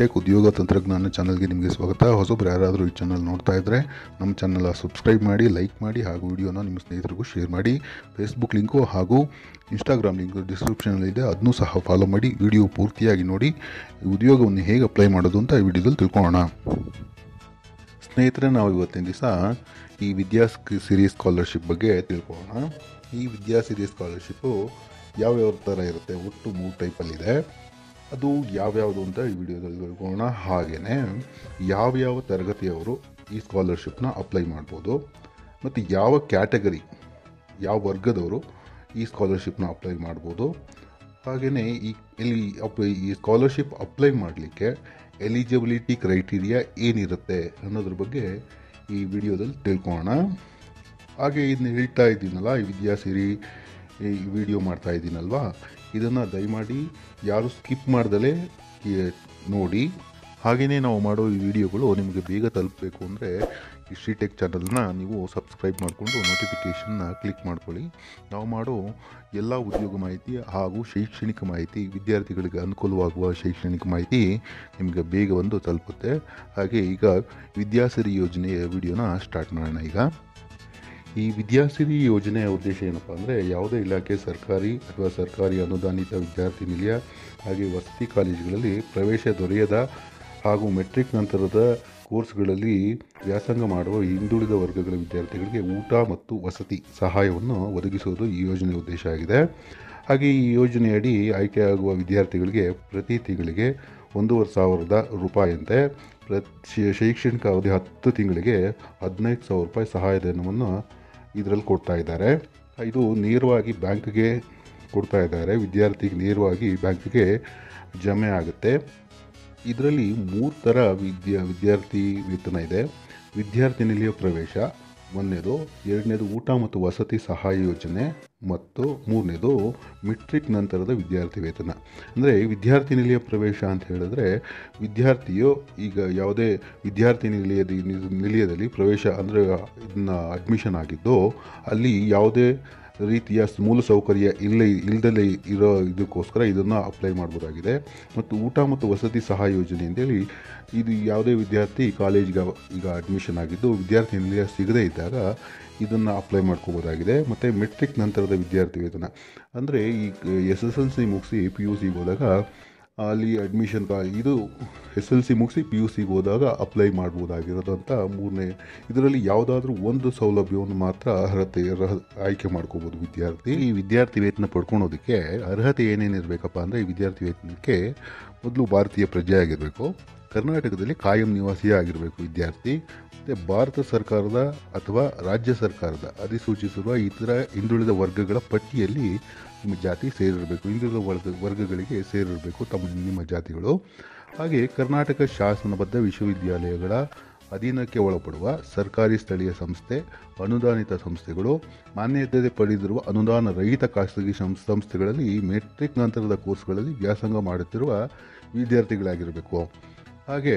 Tech ಉದ್ಯೋಗ ತಂತ್ರಜ್ಞಾನ ಚಾನಲ್ಗೆ ನಿಮಗೆ ಸ್ವಾಗತ. ಹೊಸಬ್ರು ಯಾರಾದರೂ ಈ ಚಾನಲ್ ನೋಡ್ತಾ ಇದ್ದರೆ ನಮ್ಮ ಚಾನಲ್ ಸಬ್ಸ್ಕ್ರೈಬ್ ಮಾಡಿ ಲೈಕ್ ಮಾಡಿ ಹಾಗೂ ವಿಡಿಯೋನ ನಿಮ್ಮ ಸ್ನೇಹಿತರಿಗೂ ಶೇರ್ ಮಾಡಿ. ಫೇಸ್ಬುಕ್ ಲಿಂಕು ಹಾಗೂ ಇನ್ಸ್ಟಾಗ್ರಾಮ್ ಲಿಂಕು ಡಿಸ್ಕ್ರಿಪ್ಷನಲ್ಲಿದೆ ಅದನ್ನೂ ಸಹ ಫಾಲೋ ಮಾಡಿ. ವಿಡಿಯೋ ಪೂರ್ತಿಯಾಗಿ ನೋಡಿ. ಉದ್ಯೋಗವನ್ನು ಹೇಗೆ ಅಪ್ಲೈ ಮಾಡೋದು ಅಂತ ಈ ವಿಡಿಯೋದಲ್ಲಿ ತಿಳ್ಕೊಳ್ಳೋಣ. ಸ್ನೇಹಿತರೆ, ನಾವು ಇವತ್ತಿನ ದಿವಸ ಈ ವಿದ್ಯಾ ಸಿರಿ ಸ್ಕಾಲರ್ಶಿಪ್ ಬಗ್ಗೆ ತಿಳ್ಕೊಳ್ಳೋಣ. ಈ ವಿದ್ಯಾ ಸಿರಿ ಸ್ಕಾಲರ್ಶಿಪ್ಪು ಯಾವ್ಯಾವ ಥರ ಇರುತ್ತೆ? ಒಟ್ಟು ಮೂರು ಟೈಪಲ್ಲಿದೆ ಅದು ಯಾವ್ಯಾವುದು ಅಂತ ಈ ವಿಡಿಯೋದಲ್ಲಿ ತಿಳ್ಕೊಳ್ಳೋಣ. ಹಾಗೆಯೇ ಯಾವ್ಯಾವ ತರಗತಿಯವರು ಈ ಸ್ಕಾಲರ್ಶಿಪ್ನ ಅಪ್ಲೈ ಮಾಡ್ಬೋದು, ಮತ್ತು ಯಾವ ಕ್ಯಾಟಗರಿ ಯಾವ ವರ್ಗದವರು ಈ ಸ್ಕಾಲರ್ಶಿಪ್ನ ಅಪ್ಲೈ ಮಾಡ್ಬೋದು. ಹಾಗೆಯೇ ಈ, ಇಲ್ಲಿ ಅಪ್ ಈ ಸ್ಕಾಲರ್ಶಿಪ್ ಅಪ್ಲೈ ಮಾಡಲಿಕ್ಕೆ ಎಲಿಜಿಬಿಲಿಟಿ ಕ್ರೈಟೀರಿಯಾ ಏನಿರುತ್ತೆ ಅನ್ನೋದ್ರ ಬಗ್ಗೆ ಈ ವಿಡಿಯೋದಲ್ಲಿ ತಿಳ್ಕೊಳ್ಳೋಣ. ಹಾಗೆ ಇದನ್ನ ಹೇಳ್ತಾ ಇದ್ದೀನಲ್ಲ, ಈ ವಿದ್ಯಾಸಿರಿ, ಈ ವಿಡಿಯೋ ಮಾಡ್ತಾ ಇದ್ದೀನಲ್ವಾ? ಇದನ್ನು ದಯಮಾಡಿ ಯಾರು ಸ್ಕಿಪ್ ಮಾಡ್ದಲೇ ನೋಡಿ. ಹಾಗೆಯೇ ನಾವು ಮಾಡೋ ಈ ವಿಡಿಯೋಗಳು ನಿಮಗೆ ಬೇಗ ತಲುಪಬೇಕು ಅಂದರೆ ಈ ಶ್ರೀಟೆಕ್ ಚಾನಲ್ನ ನೀವು ಸಬ್ಸ್ಕ್ರೈಬ್ ಮಾಡಿಕೊಂಡು ನೋಟಿಫಿಕೇಷನ್ನ ಕ್ಲಿಕ್ ಮಾಡ್ಕೊಳ್ಳಿ. ನಾವು ಮಾಡೋ ಎಲ್ಲ ಉದ್ಯೋಗ ಮಾಹಿತಿ ಹಾಗೂ ಶೈಕ್ಷಣಿಕ ಮಾಹಿತಿ ವಿದ್ಯಾರ್ಥಿಗಳಿಗೆ ಅನುಕೂಲವಾಗುವ ಶೈಕ್ಷಣಿಕ ಮಾಹಿತಿ ನಿಮಗೆ ಬೇಗ ಒಂದು ತಲುಪುತ್ತೆ. ಹಾಗೆ ಈಗ ವಿದ್ಯಾಸಿರಿ ಯೋಜನೆಯ ವಿಡಿಯೋನ ಸ್ಟಾರ್ಟ್ ಮಾಡೋಣ ಈಗ. ಈ ವಿದ್ಯಾಸಿರಿ ಯೋಜನೆಯ ಉದ್ದೇಶ ಏನಪ್ಪ ಅಂದರೆ ಯಾವುದೇ ಇಲಾಖೆ ಸರ್ಕಾರಿ ಅಥವಾ ಸರ್ಕಾರಿ ಅನುದಾನಿತ ವಿದ್ಯಾರ್ಥಿ ನಿಲಯ ಹಾಗೆ ವಸತಿ ಕಾಲೇಜುಗಳಲ್ಲಿ ಪ್ರವೇಶ ದೊರೆಯದ ಹಾಗೂ ಮೆಟ್ರಿಕ್ ನಂತರದ ಕೋರ್ಸ್ಗಳಲ್ಲಿ ವ್ಯಾಸಂಗ ಮಾಡುವ ಹಿಂದುಳಿದ ವರ್ಗಗಳ ವಿದ್ಯಾರ್ಥಿಗಳಿಗೆ ಊಟ ಮತ್ತು ವಸತಿ ಸಹಾಯವನ್ನು ಒದಗಿಸುವುದು ಈ ಯೋಜನೆಯ ಉದ್ದೇಶ ಆಗಿದೆ. ಹಾಗೆ ಈ ಯೋಜನೆಯಡಿ ಆಯ್ಕೆಯಾಗುವ ವಿದ್ಯಾರ್ಥಿಗಳಿಗೆ ಪ್ರತಿ ತಿಂಗಳಿಗೆ ಒಂದೂವರೆ ಸಾವಿರದ ರೂಪಾಯಿಯಂತೆ ಪ್ರತಿ ಶೈಕ್ಷಣಿಕ ಅವಧಿ ಹತ್ತು ತಿಂಗಳಿಗೆ ಹದಿನೈದು ಸಾವಿರ ರೂಪಾಯಿ ಸಹಾಯಧನವನ್ನು ಇದರಲ್ಲಿ ಕೊಡ್ತಾ ಇದ್ದಾರೆ. ಇದು ನೇರವಾಗಿ ಬ್ಯಾಂಕ್ಗೆ ಕೊಡ್ತಾ ಇದ್ದಾರೆ. ವಿದ್ಯಾರ್ಥಿಗೆ ನೇರವಾಗಿ ಬ್ಯಾಂಕ್ಗೆ ಜಮೆ ಆಗುತ್ತೆ. ಇದರಲ್ಲಿ ಮೂರು ಥರ ವಿದ್ಯಾ ವಿದ್ಯಾರ್ಥಿ ವೇತನ ಇದೆ. ವಿದ್ಯಾರ್ಥಿ ನಿಲಯ ಪ್ರವೇಶ ಒಂದನೇದು ಎರಡನೇದು ಊಟ ಮತ್ತು ವಸತಿ ಸಹಾಯ ಯೋಜನೆ, ಮತ್ತು ಮೂರನೇದು ಮೆಟ್ರಿಕ್ ನಂತರದ ವಿದ್ಯಾರ್ಥಿ ವೇತನ. ಅಂದರೆ ವಿದ್ಯಾರ್ಥಿ ನಿಲಯ ಪ್ರವೇಶ ಅಂತ ಹೇಳಿದ್ರೆ, ವಿದ್ಯಾರ್ಥಿಯು ಈಗ ಯಾವುದೇ ವಿದ್ಯಾರ್ಥಿ ನಿಲಯದ, ನಿಲಯದಲ್ಲಿ ಪ್ರವೇಶ ಅಂದರೆ, ಇದನ್ನ ಅಡ್ಮಿಷನ್ ಆಗಿದ್ದು, ಅಲ್ಲಿ ಯಾವುದೇ ರೀತಿಯ ಮೂಲಸೌಕರ್ಯ ಇಲ್ಲ ಇಲ್ಲದಲ್ಲೇ ಇರೋ ಇದಕ್ಕೋಸ್ಕರ ಇದನ್ನು ಅಪ್ಲೈ ಮಾಡ್ಬೋದಾಗಿದೆ. ಮತ್ತು ಊಟ ಮತ್ತು ವಸತಿ ಸಹಾಯ ಯೋಜನೆ ಅಂತೇಳಿ ಇದು ಯಾವುದೇ ವಿದ್ಯಾರ್ಥಿ ಕಾಲೇಜ್ಗೆ ಈಗ ಅಡ್ಮಿಷನ್ ಆಗಿದ್ದು ವಿದ್ಯಾರ್ಥಿ ನಿಲಯ ಸಿಗದೇ ಇದ್ದಾಗ ಇದನ್ನು ಅಪ್ಲೈ ಮಾಡ್ಕೋಬೋದಾಗಿದೆ. ಮತ್ತು ಮೆಟ್ರಿಕ್ ನಂತರದ ವಿದ್ಯಾರ್ಥಿ ವೇತನ ಅಂದರೆ ಈ ಎಸ್ ಎಸ್ ಎಲ್ ಸಿ ಮುಗಿಸಿ ಪಿ ಯು ಸಿಗೆ ಹೋದಾಗ ಅಲ್ಲಿ ಅಡ್ಮಿಷನ್ ಇದು ಎಸ್ ಎಲ್ ಸಿ ಮುಗಿಸಿ ಪಿ ಯು ಸಿಗೆ ಹೋದಾಗ ಅಪ್ಲೈ ಮಾಡ್ಬೋದಾಗಿರೋದಂಥ ಮೂರನೇ, ಇದರಲ್ಲಿ ಯಾವುದಾದ್ರೂ ಒಂದು ಸೌಲಭ್ಯವನ್ನು ಮಾತ್ರ ಅರ್ಹತೆ, ಅರ್ಹ- ಆಯ್ಕೆ ಮಾಡ್ಕೋಬೋದು ವಿದ್ಯಾರ್ಥಿ. ಈ ವಿದ್ಯಾರ್ಥಿ ವೇತನ ಪಡ್ಕೊಳೋದಕ್ಕೆ ಅರ್ಹತೆ ಏನೇನಿರಬೇಕಪ್ಪ ಅಂದರೆ ಈ ವಿದ್ಯಾರ್ಥಿ ವೇತನಕ್ಕೆ ಮೊದಲು ಭಾರತೀಯ ಪ್ರಜೆಯಾಗಿರಬೇಕು ಕರ್ನಾಟಕದಲ್ಲಿ ಕಾಯಂ ನಿವಾಸಿಯೇ ಆಗಿರಬೇಕು ವಿದ್ಯಾರ್ಥಿ, ಮತ್ತು ಭಾರತ ಸರ್ಕಾರದ ಅಥವಾ ರಾಜ್ಯ ಸರ್ಕಾರದ ಅಧಿಸೂಚಿಸಿರುವ ಇತರ ಹಿಂದುಳಿದ ವರ್ಗಗಳ ಪಟ್ಟಿಯಲ್ಲಿ ನಿಮ್ಮ ಜಾತಿ ಸೇರಿರಬೇಕು, ಹಿಂದುಳಿದ ವರ್ಗ, ವರ್ಗಗಳಿಗೆ ಸೇರಿರಬೇಕು ತಮ್ಮ, ನಿಮ್ಮ ಜಾತಿಗಳು. ಹಾಗೆ ಕರ್ನಾಟಕ ಶಾಸನಬದ್ಧ ವಿಶ್ವವಿದ್ಯಾಲಯಗಳ ಅಧೀನಕ್ಕೆ ಒಳಪಡುವ ಸರ್ಕಾರಿ ಸ್ಥಳೀಯ ಸಂಸ್ಥೆ, ಅನುದಾನಿತ ಸಂಸ್ಥೆಗಳು ಮಾನ್ಯತೆ ಪಡೆದಿರುವ ಅನುದಾನ ರಹಿತ ಖಾಸಗಿ ಸಂಸ್ಥೆಗಳಲ್ಲಿ ಮೆಟ್ರಿಕ್ ನಂತರದ ಕೋರ್ಸ್ಗಳಲ್ಲಿ ವ್ಯಾಸಂಗ ಮಾಡುತ್ತಿರುವ ವಿದ್ಯಾರ್ಥಿಗಳಾಗಿರಬೇಕು. ಹಾಗೆ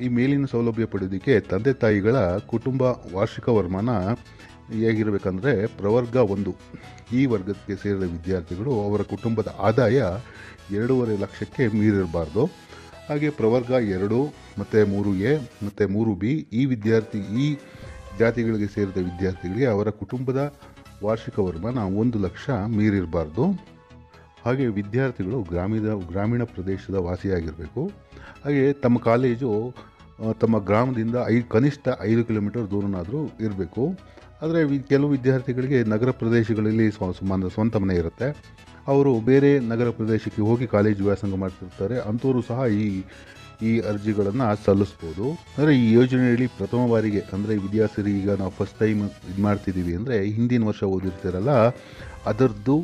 ಈ ಮೇಲಿನ ಸೌಲಭ್ಯ ಪಡೆಯೋದಕ್ಕೆ ತಂದೆ ತಾಯಿಗಳ ಕುಟುಂಬ ವಾರ್ಷಿಕ ವರಮಾನ ಹೇಗಿರಬೇಕಂದ್ರೆ ಪ್ರವರ್ಗ ಒಂದು. ಈ ವರ್ಗಕ್ಕೆ ಸೇರಿದ ವಿದ್ಯಾರ್ಥಿಗಳು ಅವರ ಕುಟುಂಬದ ಆದಾಯ ಎರಡೂವರೆ ಲಕ್ಷಕ್ಕೆ ಮೀರಿರಬಾರ್ದು. ಹಾಗೆ ಪ್ರವರ್ಗ ಎರಡು, ಮತ್ತು ಮೂರು ಎ, ಮತ್ತು ಮೂರು ಬಿ, ಈ ವಿದ್ಯಾರ್ಥಿ, ಈ ಜಾತಿಗಳಿಗೆ ಸೇರಿದ ವಿದ್ಯಾರ್ಥಿಗಳಿಗೆ ಅವರ ಕುಟುಂಬದ ವಾರ್ಷಿಕ ವರಮಾನ ಒಂದು ಲಕ್ಷ ಮೀರಿರಬಾರ್ದು. ಹಾಗೆ ವಿದ್ಯಾರ್ಥಿಗಳು ಗ್ರಾಮೀಣ ಗ್ರಾಮೀಣ ಪ್ರದೇಶದ ವಾಸಿಯಾಗಿರಬೇಕು. ಹಾಗೆ ತಮ್ಮ ಕಾಲೇಜು ತಮ್ಮ ಗ್ರಾಮದಿಂದ ಐದು ಕನಿಷ್ಠ ಐದು ಕಿಲೋಮೀಟರ್ ದೂರನಾದರೂ ಇರಬೇಕು. ಆದರೆ ಕೆಲವು ವಿದ್ಯಾರ್ಥಿಗಳಿಗೆ ನಗರ ಪ್ರದೇಶಗಳಲ್ಲಿ ಸ್ವ, ಸ್ವ- ಸ್ವಂತ ಮನೆ ಇರುತ್ತೆ. ಅವರು ಬೇರೆ ನಗರ ಪ್ರದೇಶಕ್ಕೆ ಹೋಗಿ ಕಾಲೇಜು ವ್ಯಾಸಂಗ ಮಾಡ್ತಿರ್ತಾರೆ. ಅಂಥವರು ಸಹ ಈ ಈ ಅರ್ಜಿಗಳನ್ನು ಸಲ್ಲಿಸ್ಬೋದು. ಅಂದರೆ ಈ ಯೋಜನೆಯಲ್ಲಿ ಪ್ರಥಮ ಬಾರಿಗೆ ಅಂದರೆ ವಿದ್ಯಾಸರಿ ಈಗ ನಾವು ಫಸ್ಟ್ ಟೈಮ್ ಇದು ಮಾಡ್ತಿದ್ದೀವಿ ಅಂದರೆ ಹಿಂದಿನ ವರ್ಷ ಓದಿರ್ತೀರಲ್ಲ ಅದರದ್ದು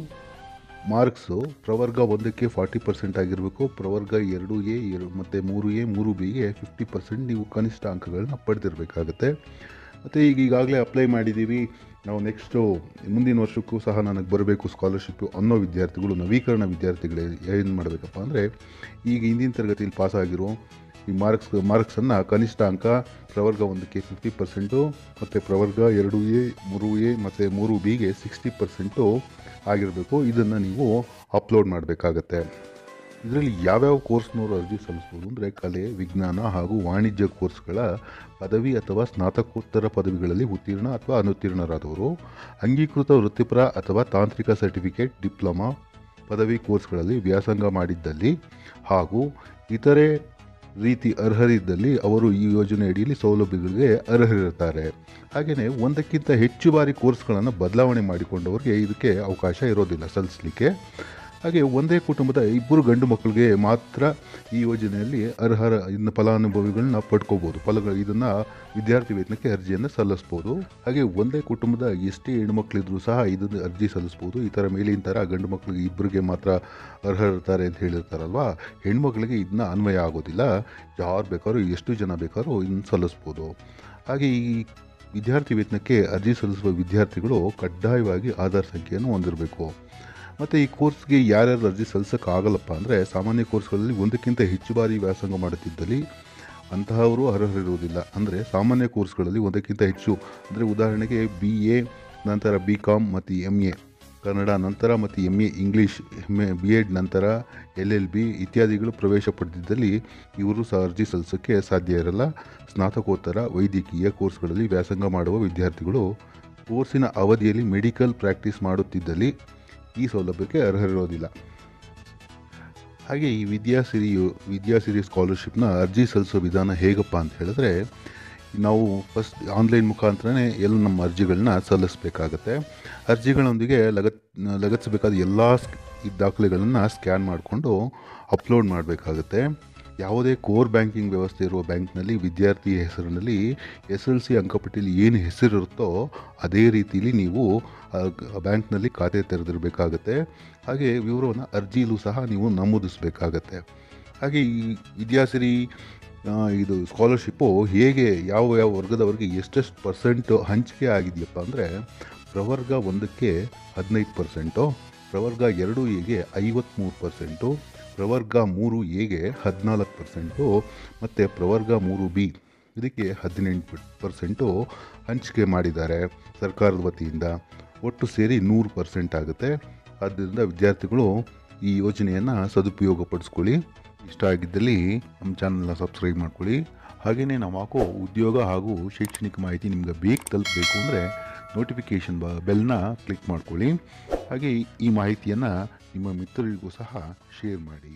ಮಾರ್ಕ್ಸು ಪ್ರವರ್ಗ ಒಂದಕ್ಕೆ ಫಾರ್ಟಿ ಪರ್ಸೆಂಟ್ ಆಗಿರಬೇಕು. ಪ್ರವರ್ಗ ಎರಡು ಎ, ಎರಡು ಮತ್ತು ಮೂರು ಎ, ಮೂರು ಬಿಗೆ ಫಿಫ್ಟಿ ಪರ್ಸೆಂಟ್ ನೀವು ಕನಿಷ್ಠ ಅಂಕಗಳನ್ನ ಪಡೆದಿರಬೇಕಾಗತ್ತೆ. ಮತ್ತು ಈಗ ಈಗಾಗಲೇ ಅಪ್ಲೈ ಮಾಡಿದ್ದೀವಿ. ನಾವು ನೆಕ್ಸ್ಟು ಮುಂದಿನ ವರ್ಷಕ್ಕೂ ಸಹ ನನಗೆ ಬರಬೇಕು ಸ್ಕಾಲರ್ಶಿಪ್ಪು ಅನ್ನೋ ವಿದ್ಯಾರ್ಥಿಗಳು, ನವೀಕರಣ ವಿದ್ಯಾರ್ಥಿಗಳು ಏನು ಮಾಡಬೇಕಪ್ಪ ಅಂದರೆ, ಈಗ ಹಿಂದಿನ ತರಗತಿಯಲ್ಲಿ ಪಾಸಾಗಿರೋ ಈ ಮಾರ್ಕ್ಸ್ ಮಾರ್ಕ್ಸನ್ನು ಕನಿಷ್ಠ ಅಂಕ ಪ್ರವರ್ಗ ಒಂದಕ್ಕೆ ಫಿಫ್ಟಿ ಪರ್ಸೆಂಟು ಮತ್ತು ಪ್ರವರ್ಗ ಎರಡು ಎ, ಮೂರು ಎ ಮತ್ತು ಮೂರು ಬಿಗೆ ಸಿಕ್ಸ್ಟಿ ಪರ್ಸೆಂಟು ಆಗಿರಬೇಕು. ಇದನ್ನು ನೀವು ಅಪ್ಲೋಡ್ ಮಾಡಬೇಕಾಗತ್ತೆ. ಇದರಲ್ಲಿ ಯಾವ್ಯಾವ ಕೋರ್ಸ್ನವರು ಅರ್ಜಿ ಸಲ್ಲಿಸ್ಬೋದು ಅಂದರೆ ಕಲೆ, ವಿಜ್ಞಾನ ಹಾಗೂ ವಾಣಿಜ್ಯ ಕೋರ್ಸ್ಗಳ ಪದವಿ ಅಥವಾ ಸ್ನಾತಕೋತ್ತರ ಪದವಿಗಳಲ್ಲಿ ಉತ್ತೀರ್ಣ ಅಥವಾ ಅನುತ್ತೀರ್ಣರಾದವರು, ಅಂಗೀಕೃತ ವೃತ್ತಿಪರ ಅಥವಾ ತಾಂತ್ರಿಕ ಸರ್ಟಿಫಿಕೇಟ್, ಡಿಪ್ಲೊಮಾ ಪದವಿ ಕೋರ್ಸ್ಗಳಲ್ಲಿ ವ್ಯಾಸಂಗ ಮಾಡಿದ್ದಲ್ಲಿ ಹಾಗೂ ಇತರೆ ರೀತಿ ಅರ್ಹರಿದ್ದಲ್ಲಿ ಅವರು ಈ ಯೋಜನೆ ಅಡಿಯಲ್ಲಿ ಸೌಲಭ್ಯಗಳಿಗೆ ಅರ್ಹರಿರ್ತಾರೆ ಹಾಗೆಯೇ ಒಂದಕ್ಕಿಂತ ಹೆಚ್ಚು ಬಾರಿ ಕೋರ್ಸ್ಗಳನ್ನು ಬದಲಾವಣೆ ಮಾಡಿಕೊಂಡವರಿಗೆ ಇದಕ್ಕೆ ಅವಕಾಶ ಇರೋದಿಲ್ಲ ಸಲ್ಲಿಸಲಿಕ್ಕೆ. ಹಾಗೆ ಒಂದೇ ಕುಟುಂಬದ ಇಬ್ಬರು ಗಂಡು ಮಕ್ಕಳಿಗೆ ಮಾತ್ರ ಈ ಯೋಜನೆಯಲ್ಲಿ ಅರ್ಹರ ಇನ್ನು ಫಲಾನುಭವಿಗಳನ್ನ ಪಡ್ಕೋಬೋದು. ಫಲಗಳು ಇದನ್ನು ವಿದ್ಯಾರ್ಥಿ ವೇತನಕ್ಕೆ ಅರ್ಜಿಯನ್ನು ಸಲ್ಲಿಸ್ಬೋದು. ಹಾಗೆ ಒಂದೇ ಕುಟುಂಬದ ಎಷ್ಟೇ ಹೆಣ್ಮಕ್ಳಿದ್ರು ಸಹ ಇದನ್ನು ಅರ್ಜಿ ಸಲ್ಲಿಸ್ಬೋದು. ಈ ಥರ ಮೇಲಿನ ಥರ ಗಂಡು ಮಕ್ಕಳಿಗೆ ಇಬ್ಬರಿಗೆ ಮಾತ್ರ ಅರ್ಹರಿರ್ತಾರೆ ಅಂತ ಹೇಳಿರ್ತಾರಲ್ವಾ? ಹೆಣ್ಮಕ್ಳಿಗೆ ಇದನ್ನ ಅನ್ವಯ ಆಗೋದಿಲ್ಲ. ಯಾರು ಬೇಕಾದ್ರೂ ಎಷ್ಟು ಜನ ಬೇಕಾದ್ರೂ ಇದನ್ನು ಸಲ್ಲಿಸ್ಬೋದು. ಹಾಗೆ ಈ ವಿದ್ಯಾರ್ಥಿ ವೇತನಕ್ಕೆ ಅರ್ಜಿ ಸಲ್ಲಿಸುವ ವಿದ್ಯಾರ್ಥಿಗಳು ಕಡ್ಡಾಯವಾಗಿ ಆಧಾರ್ ಸಂಖ್ಯೆಯನ್ನು ಹೊಂದಿರಬೇಕು. ಮತ್ತು ಈ ಕೋರ್ಸ್ಗೆ ಯಾರ್ಯಾರು ಅರ್ಜಿ ಸಲ್ಲಿಸೋಕ್ಕಾಗಲ್ಲಪ್ಪ ಅಂದರೆ ಸಾಮಾನ್ಯ ಕೋರ್ಸ್ಗಳಲ್ಲಿ ಒಂದಕ್ಕಿಂತ ಹೆಚ್ಚು ಬಾರಿ ವ್ಯಾಸಂಗ ಮಾಡುತ್ತಿದ್ದಲ್ಲಿ ಅಂತಹವರು ಅರ್ಹರಿರುವುದಿಲ್ಲ. ಅಂದರೆ ಸಾಮಾನ್ಯ ಕೋರ್ಸ್ಗಳಲ್ಲಿ ಒಂದಕ್ಕಿಂತ ಹೆಚ್ಚು, ಅಂದರೆ ಉದಾಹರಣೆಗೆ ಬಿ ಎ ನಂತರ ಬಿ ಕಾಮ್ ಮತ್ತು ಎಂ ಎ ಕನ್ನಡ ನಂತರ ಮತ್ತು M A English M A B Ed ನಂತರ ಎಲ್ ಎಲ್ ಬಿ ಇತ್ಯಾದಿಗಳು ಪ್ರವೇಶ ಪಡೆದಿದ್ದಲ್ಲಿ ಇವರು ಸಹ ಅರ್ಜಿ ಸಲ್ಲಿಸೋಕ್ಕೆ ಸಾಧ್ಯ ಇರಲ್ಲ. ಸ್ನಾತಕೋತ್ತರ, ವೈದ್ಯಕೀಯ ಕೋರ್ಸ್ಗಳಲ್ಲಿ ವ್ಯಾಸಂಗ ಮಾಡುವ ವಿದ್ಯಾರ್ಥಿಗಳು ಕೋರ್ಸಿನ ಅವಧಿಯಲ್ಲಿ ಮೆಡಿಕಲ್ ಪ್ರಾಕ್ಟೀಸ್ ಮಾಡುತ್ತಿದ್ದಲ್ಲಿ ಈ ಸೌಲಭ್ಯಕ್ಕೆ ಅರ್ಹರಿರೋದಿಲ್ಲ. ಹಾಗೆ ಈ ವಿದ್ಯಾಸಿರಿ ವಿದ್ಯಾಸಿರಿ ಸ್ಕಾಲರ್ಶಿಪ್ನ ಅರ್ಜಿ ಸಲ್ಲಿಸೋ ವಿಧಾನ ಹೇಗಪ್ಪ ಅಂತ ಹೇಳಿದ್ರೆ, ನಾವು ಫಸ್ಟ್ ಆನ್ಲೈನ್ ಮುಖಾಂತರನೇ ಎಲ್ಲ ನಮ್ಮ ಅರ್ಜಿಗಳನ್ನ ಸಲ್ಲಿಸಬೇಕಾಗತ್ತೆ. ಅರ್ಜಿಗಳೊಂದಿಗೆ ಲಗತ್, ಲಗತ್ತಿಸಬೇಕಾದ ಎಲ್ಲ ದಾಖಲೆಗಳನ್ನು ಸ್ಕ್ಯಾನ್ ಮಾಡಿಕೊಂಡು ಅಪ್ಲೋಡ್ ಮಾಡಬೇಕಾಗತ್ತೆ. ಯಾವುದೇ ಕೋರ್ ಬ್ಯಾಂಕಿಂಗ್ ವ್ಯವಸ್ಥೆ ಇರುವ ಬ್ಯಾಂಕ್ನಲ್ಲಿ ವಿದ್ಯಾರ್ಥಿ ಹೆಸರಿನಲ್ಲಿ ಎಸ್ ಎಲ್ ಸಿ ಅಂಕಪಟ್ಟಿಯಲ್ಲಿ ಏನು ಹೆಸರಿರುತ್ತೋ ಅದೇ ರೀತಿಯಲ್ಲಿ ನೀವು ಬ್ಯಾಂಕ್ನಲ್ಲಿ ಖಾತೆ ತೆರೆದಿರಬೇಕಾಗತ್ತೆ. ಹಾಗೆ ವಿವರವನ್ನು ಅರ್ಜಿಯಲ್ಲೂ ಸಹ ನೀವು ನಮೂದಿಸಬೇಕಾಗತ್ತೆ. ಹಾಗೆ ಈ ವಿದ್ಯಾಸಿರಿ ಇದು ಸ್ಕಾಲರ್ಶಿಪ್ಪು ಹೇಗೆ ಯಾವ ಯಾವ ವರ್ಗದವರಿಗೆ ಎಷ್ಟೆಷ್ಟು ಪರ್ಸೆಂಟ್ ಹಂಚಿಕೆ ಆಗಿದೆಯಪ್ಪ ಅಂದರೆ, ಪ್ರವರ್ಗ ಒಂದಕ್ಕೆ ಹದಿನೈದು ಪರ್ಸೆಂಟು, ಪ್ರವರ್ಗ ಎರಡು ಎಗೆ ಐವತ್ತ್ಮೂರು ಪರ್ಸೆಂಟು ಪ್ರವರ್ಗ ಮೂರು ಎಗೆ ಹದಿನಾಲ್ಕು ಪರ್ಸೆಂಟು ಮತ್ತು ಪ್ರವರ್ಗ ಮೂರು ಬಿ. ಇದಕ್ಕೆ ಹದಿನೆಂಟು ಪರ್ಸೆಂಟು ಹಂಚಿಕೆ ಮಾಡಿದ್ದಾರೆ ಸರ್ಕಾರದ ವತಿಯಿಂದ. ಒಟ್ಟು ಸೇರಿ ನೂರು ಪರ್ಸೆಂಟ್ ಆಗುತ್ತೆ. ಆದ್ದರಿಂದ ವಿದ್ಯಾರ್ಥಿಗಳು ಈ ಯೋಜನೆಯನ್ನು ಸದುಪಯೋಗಪಡಿಸ್ಕೊಳ್ಳಿ. ಇಷ್ಟ ಆಗಿದ್ದಲ್ಲಿ ನಮ್ಮ ಚಾನಲ್ನ ಸಬ್ಸ್ಕ್ರೈಬ್ ಮಾಡ್ಕೊಳ್ಳಿ. ಹಾಗೆಯೇ ನಾವು ಹಾಕೋ ಉದ್ಯೋಗ ಹಾಗೂ ಶೈಕ್ಷಣಿಕ ಮಾಹಿತಿ ನಿಮ್ಗೆ ಬೇಗ ತಲುಪಬೇಕು ಅಂದರೆ ನೋಟಿಫಿಕೇಷನ್ ಬ ಬೆಲ್ನ ಕ್ಲಿಕ್ ಮಾಡ್ಕೊಳ್ಳಿ. ಹಾಗೆ ಈ ಮಾಹಿತಿಯನ್ನು ನಿಮ್ಮ ಮಿತ್ರರಿಗೂ ಸಹ ಶೇರ್ ಮಾಡಿ.